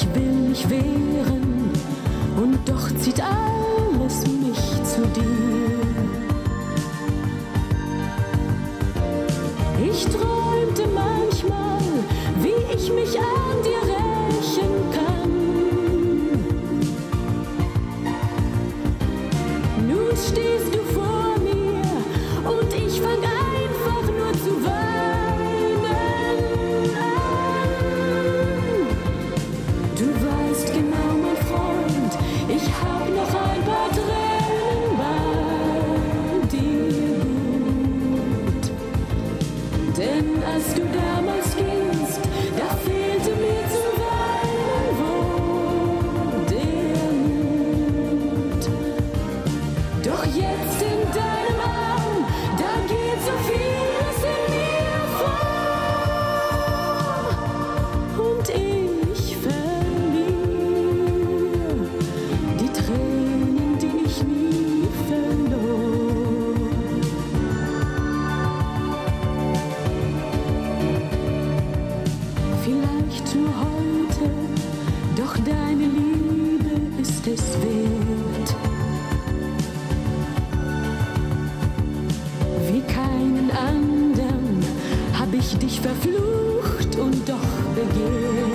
Ich will mich wehren und doch zieht alles mich zu dir. Ich träumte manchmal, wie ich mich an dir rächen kann. Nun stehst Denn als du damals es wert. Wie keinen anderen hab ich dich verflucht und doch begehrt.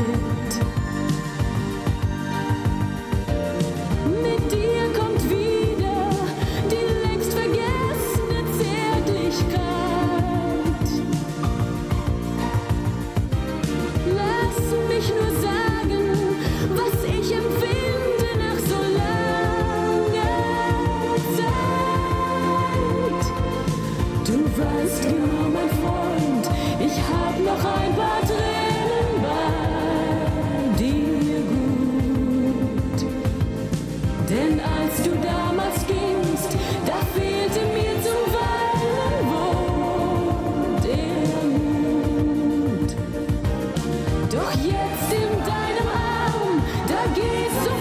mein Freund. Ich hab noch ein paar Tränen bei dir gut. Denn als du damals gingst, da fehlte mir zuweilen Wut, der Mut. Doch jetzt in deinem Arm, da gehst du.